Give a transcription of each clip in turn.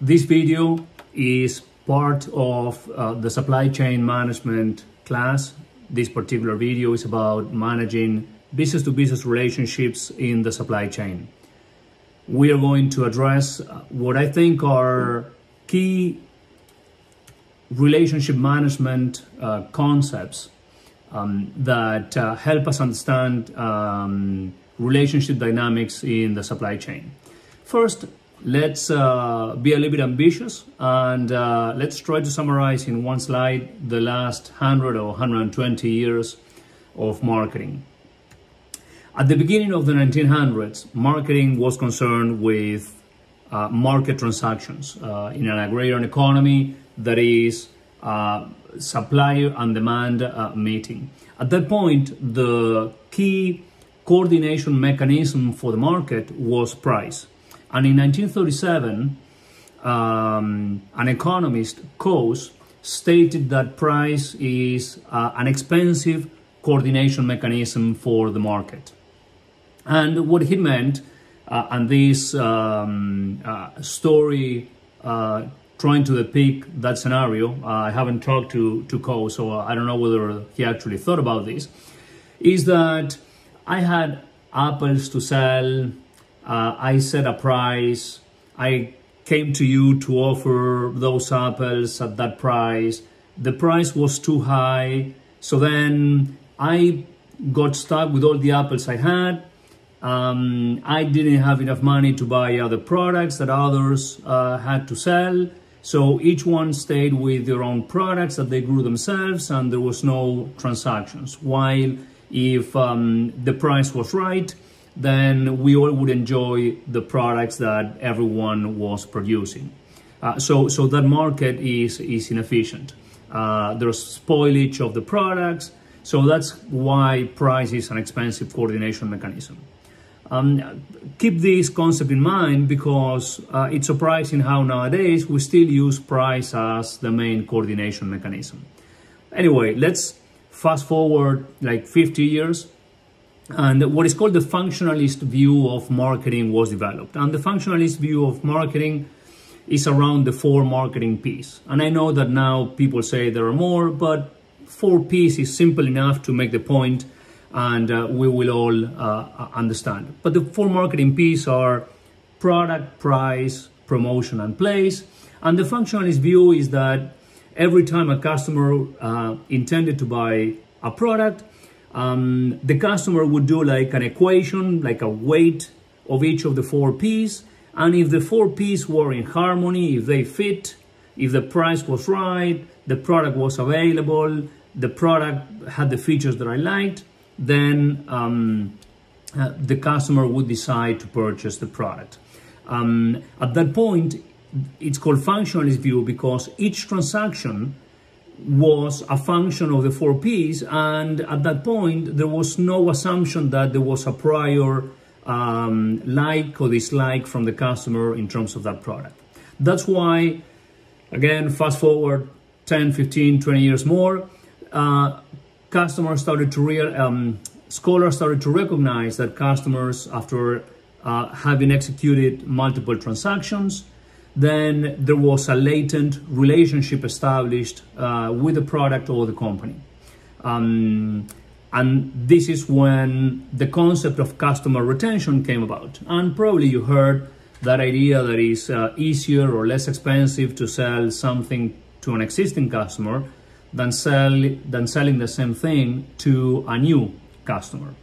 This video is part of uh, the supply chain management class. This particular video is about managing business to business relationships in the supply chain. We are going to address uh, what I think are key relationship management uh, concepts um, that uh, help us understand um, relationship dynamics in the supply chain. First, let's uh, be a little bit ambitious and uh, let's try to summarize in one slide the last 100 or 120 years of marketing. At the beginning of the 1900s, marketing was concerned with uh, market transactions. Uh, in an agrarian economy, that is uh, supply and demand uh, meeting. At that point, the key coordination mechanism for the market was price. And in 1937, um, an economist, Coase, stated that price is uh, an expensive coordination mechanism for the market. And what he meant, uh, and this um, uh, story uh, trying to depict that scenario, uh, I haven't talked to, to Coase, so I don't know whether he actually thought about this, is that I had apples to sell, uh, I set a price, I came to you to offer those apples at that price, the price was too high, so then I got stuck with all the apples I had, um, I didn't have enough money to buy other products that others uh, had to sell, so each one stayed with their own products that they grew themselves and there was no transactions. While if um, the price was right, then we all would enjoy the products that everyone was producing. Uh, so, so that market is, is inefficient. Uh, there's spoilage of the products, so that's why price is an expensive coordination mechanism. Um, keep this concept in mind because uh, it's surprising how nowadays we still use price as the main coordination mechanism. Anyway, let's fast forward like 50 years and what is called the functionalist view of marketing was developed. And the functionalist view of marketing is around the four marketing P's. And I know that now people say there are more, but four P's is simple enough to make the point and uh, we will all uh, understand. But the four marketing P's are product, price, promotion, and place. And the functionalist view is that every time a customer uh, intended to buy a product, um, the customer would do like an equation, like a weight of each of the four P's. And if the four P's were in harmony, if they fit, if the price was right, the product was available, the product had the features that I liked, then um, uh, the customer would decide to purchase the product. Um, at that point, it's called functionalist view because each transaction was a function of the four P's, and at that point, there was no assumption that there was a prior um, like or dislike from the customer in terms of that product. That's why, again, fast forward 10, 15, 20 years more, uh, customers started to real um, scholars started to recognize that customers after uh, having executed multiple transactions then there was a latent relationship established uh, with the product or the company um, and this is when the concept of customer retention came about and probably you heard that idea that is uh, easier or less expensive to sell something to an existing customer than, sell, than selling the same thing to a new customer.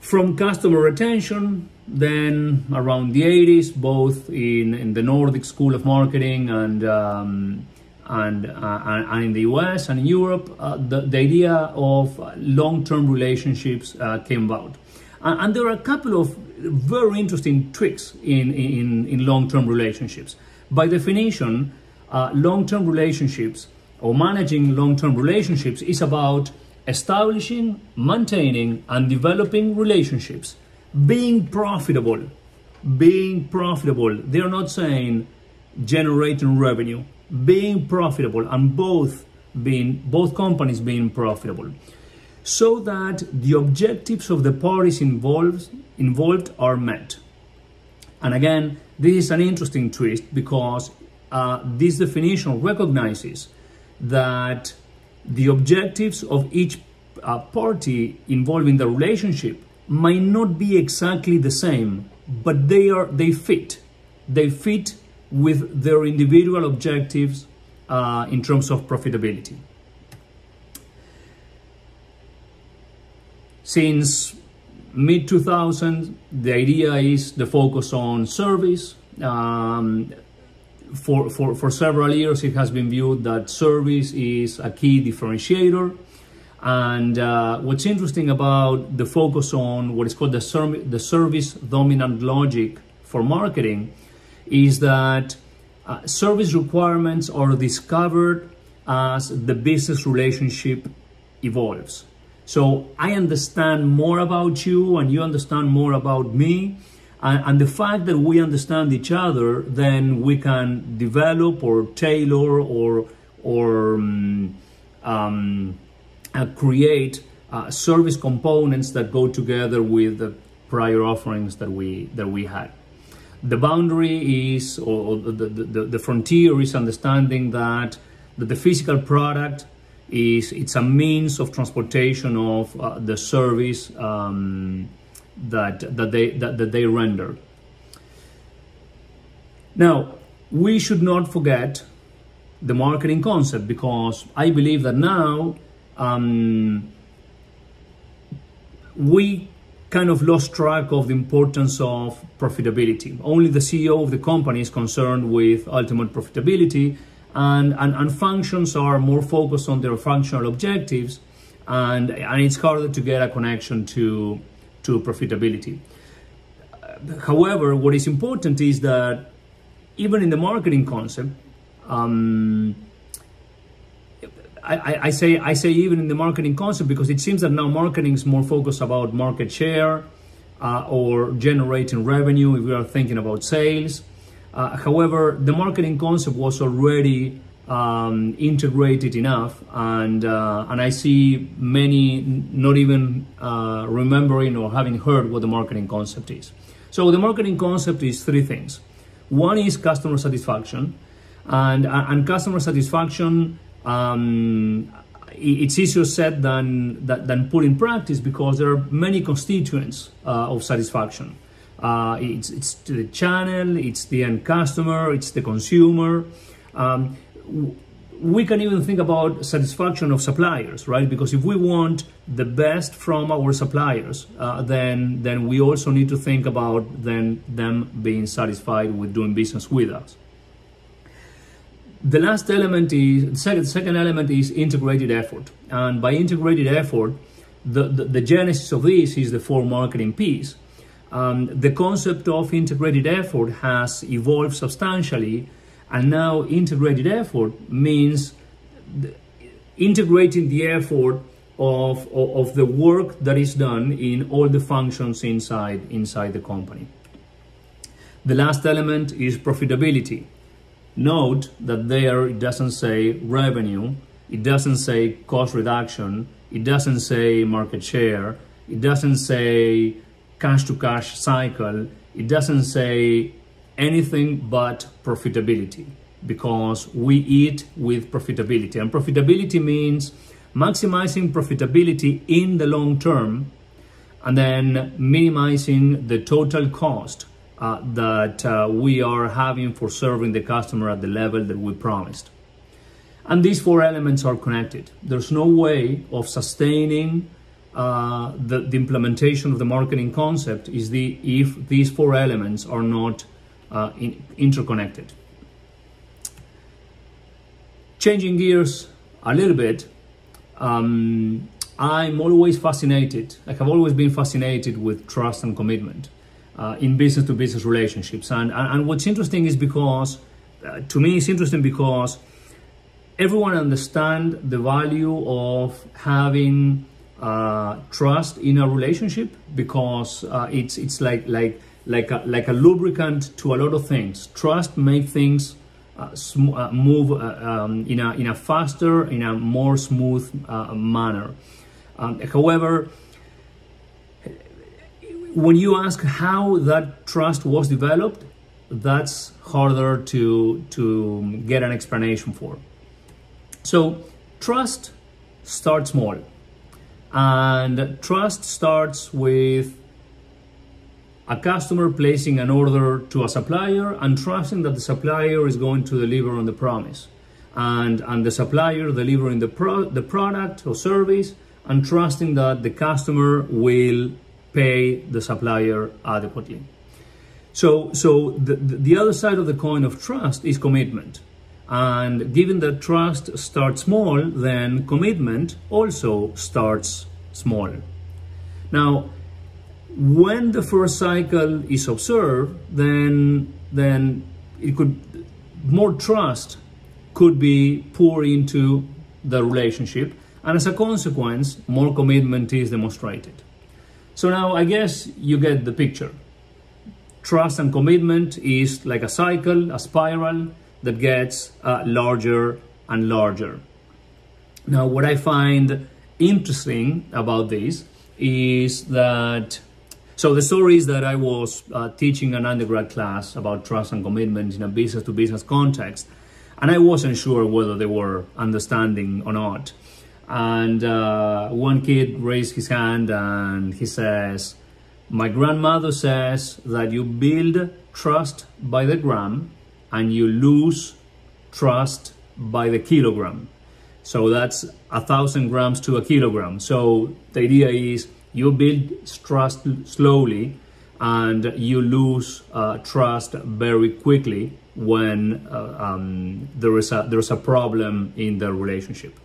From customer retention, then around the 80s, both in, in the Nordic School of Marketing and, um, and, uh, and in the US and in Europe, uh, the, the idea of long-term relationships uh, came about. And, and, there are a couple of very interesting tricks in, in, in long-term relationships. By definition, uh, long-term relationships or managing long-term relationships is about establishing, maintaining, and developing relationships, being profitable, being profitable. They're not saying generating revenue, being profitable, and both being both companies being profitable, so that the objectives of the parties involved involved are met. And again, this is an interesting twist because uh, this definition recognizes that the objectives of each uh, party involved in the relationship might not be exactly the same, but they are they fit. They fit with their individual objectives uh, in terms of profitability. Since mid 2000, the idea is the focus on service. Um, for, for, for several years, it has been viewed that service is a key differentiator. And uh, what's interesting about the focus on what is called the, ser the service dominant logic for marketing is that uh, service requirements are discovered as the business relationship evolves. So I understand more about you and you understand more about me. And, and, the fact that we understand each other, then we can develop or tailor or, or um, um, uh, create uh, service components that go together with the prior offerings that we, that we had. The boundary is, or, the, the, the frontier is understanding that, that the physical product is it's a means of transportation of uh, the service um, that that they that, that they render. Now, we should not forget the marketing concept because I believe that now um, we kind of lost track of the importance of profitability. Only the CEO of the company is concerned with ultimate profitability and, and, and functions are more focused on their functional objectives and, and it's harder to get a connection to, to profitability. However, what is important is that even in the marketing concept, um, I, I, say I say even in the marketing concept because it seems that now marketing is more focused about market share uh, or generating revenue if we are thinking about sales. Uh, however, the marketing concept was already um, integrated enough, and uh, and I see many not even uh, remembering or having heard what the marketing concept is. So the marketing concept is three things. One is customer satisfaction, and uh, and customer satisfaction. Um, it's easier said than, than put in practice because there are many constituents uh, of satisfaction. Uh, it's, it's the channel, it's the end customer, it's the consumer. Um, we can even think about satisfaction of suppliers, right? Because if we want the best from our suppliers, uh, then then we also need to think about then them being satisfied with doing business with us. The last element is the second, second element is integrated effort, and by integrated effort, the, the, the genesis of this is the four marketing P's. Um, the concept of integrated effort has evolved substantially, and now integrated effort means the, integrating the effort of, of, of, the work that is done in all the functions inside, inside the company. The last element is profitability. Note that there it doesn't say revenue, it doesn't say cost reduction, it doesn't say market share, it doesn't say cash to cash cycle, it doesn't say anything but profitability because we eat with profitability. And profitability means maximizing profitability in the long term and then minimizing the total cost uh, that uh, we are having for serving the customer at the level that we promised. And these four elements are connected. There's no way of sustaining uh, the, the, implementation of the marketing concept is the if these four elements are not uh, in, interconnected. Changing gears a little bit, um, I'm always fascinated, I have always been fascinated with trust and commitment uh, in business to business relationships. And, and, what's interesting is because, uh, to me, it's interesting because everyone understands the value of having uh, trust in a relationship because uh, it's it's like like like a, like a lubricant to a lot of things. Trust makes things uh, uh move uh, um, in a in a faster, in a more smooth uh, manner. Um, however, when you ask how that trust was developed, that's harder to, to get an explanation for. So trust starts small. And trust starts with a customer placing an order to a supplier and trusting that the supplier is going to deliver on the promise. And, and the supplier delivering the, pro, the product or service and trusting that the customer will pay the supplier adequately. So, so the, the other side of the coin of trust is commitment. And given that trust starts small, then commitment also starts small. Now, when the first cycle is observed, then then it could more trust could be poured into the relationship, and as a consequence, more commitment is demonstrated. So now I guess you get the picture. Trust and commitment is like a cycle, a spiral, that gets uh, larger and larger. Now, what I find interesting about this is that so the story is that I was uh, teaching an undergrad class about trust and commitment in a business to business context, and I wasn't sure whether they were understanding or not. And uh, one kid raised his hand and he says, My grandmother says that you build trust by the gram and you lose trust by the kilogram. So that's a thousand grams to a kilogram. So the idea is you build trust slowly and you lose uh, trust very quickly when uh, um, there is a there's a problem in the relationship.